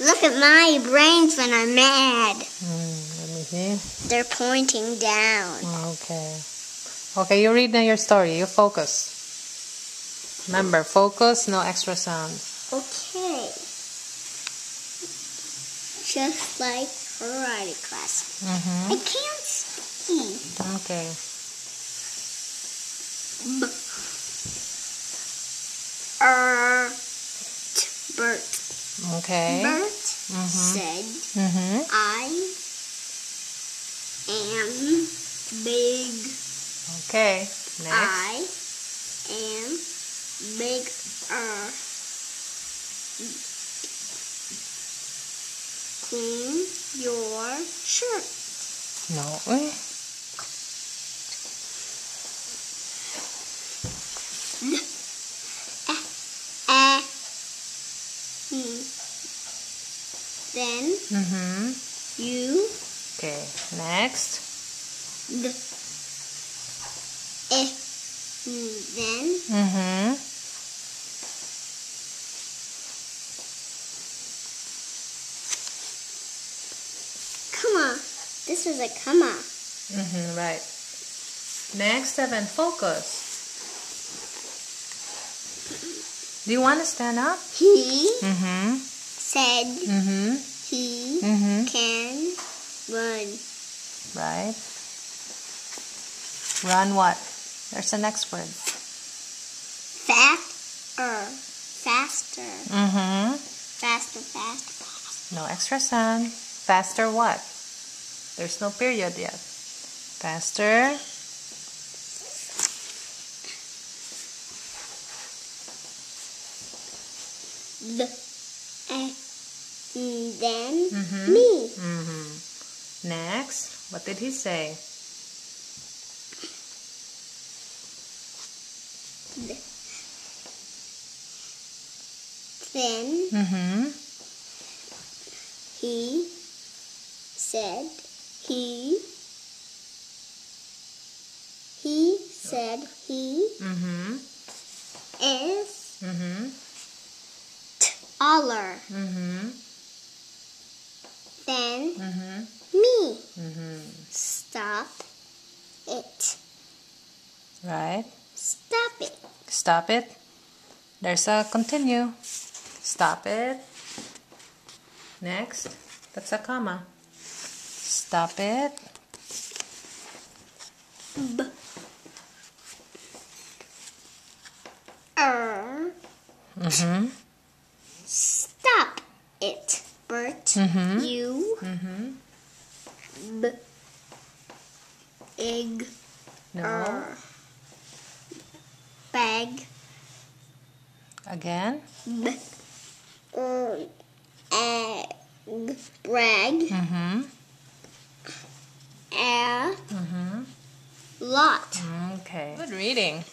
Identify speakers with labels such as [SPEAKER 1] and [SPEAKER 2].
[SPEAKER 1] Look at my brains when I'm mad.
[SPEAKER 2] Mm, let me see.
[SPEAKER 1] They're pointing down.
[SPEAKER 2] Okay. Okay, you read now your story. You focus. Remember, focus, no extra sound.
[SPEAKER 1] Okay. Just like karate class. I
[SPEAKER 2] Mm-hmm.
[SPEAKER 1] can't see.
[SPEAKER 2] Okay.
[SPEAKER 1] B. Er.
[SPEAKER 2] Okay.
[SPEAKER 1] Bert
[SPEAKER 2] Mhm.
[SPEAKER 1] said,
[SPEAKER 2] Mm-hmm.
[SPEAKER 1] I am big.
[SPEAKER 2] Okay. Next.
[SPEAKER 1] I am bigger. Clean your shirt.
[SPEAKER 2] No. eh?
[SPEAKER 1] Uh, hmm. Then
[SPEAKER 2] Mm-hmm.
[SPEAKER 1] you
[SPEAKER 2] Okay. Next.
[SPEAKER 1] the hmm, then
[SPEAKER 2] Mm-hmm.
[SPEAKER 1] come on. This was a come on.
[SPEAKER 2] Mm-hmm. Right. Next, Evan, focus. Do you want to stand up?
[SPEAKER 1] He
[SPEAKER 2] Mm-hmm.
[SPEAKER 1] Said
[SPEAKER 2] Mm-hmm.
[SPEAKER 1] he
[SPEAKER 2] Mm-hmm.
[SPEAKER 1] can run.
[SPEAKER 2] Right. Run what? There's the next word.
[SPEAKER 1] Faster. Faster.
[SPEAKER 2] Mm-hmm.
[SPEAKER 1] Faster, faster, faster.
[SPEAKER 2] No extra sound. Faster what? There's no period yet. Faster.
[SPEAKER 1] The mm, then
[SPEAKER 2] Mhm.
[SPEAKER 1] me.
[SPEAKER 2] Mm-hmm. Next. What did he say?
[SPEAKER 1] Then
[SPEAKER 2] Mm-hmm.
[SPEAKER 1] he said he he said he
[SPEAKER 2] Mm-hmm.
[SPEAKER 1] is
[SPEAKER 2] Mm-hmm.
[SPEAKER 1] taller
[SPEAKER 2] Mm-hmm.
[SPEAKER 1] than
[SPEAKER 2] Mm-hmm.
[SPEAKER 1] me.
[SPEAKER 2] Mm-hmm.
[SPEAKER 1] Stop it.
[SPEAKER 2] Right.
[SPEAKER 1] Stop it.
[SPEAKER 2] Stop it. There's a continue. Stop it. Next. That's a comma. Stop it.
[SPEAKER 1] B. Er.
[SPEAKER 2] Mm-hmm.
[SPEAKER 1] Stop it, Bert.
[SPEAKER 2] Mhm.
[SPEAKER 1] You
[SPEAKER 2] Mm-hmm.
[SPEAKER 1] b egg
[SPEAKER 2] No.
[SPEAKER 1] er bag
[SPEAKER 2] Again.
[SPEAKER 1] b er egg brag
[SPEAKER 2] Mm-hmm.
[SPEAKER 1] a
[SPEAKER 2] Mm-hmm.
[SPEAKER 1] lot.
[SPEAKER 2] Okay. Good reading.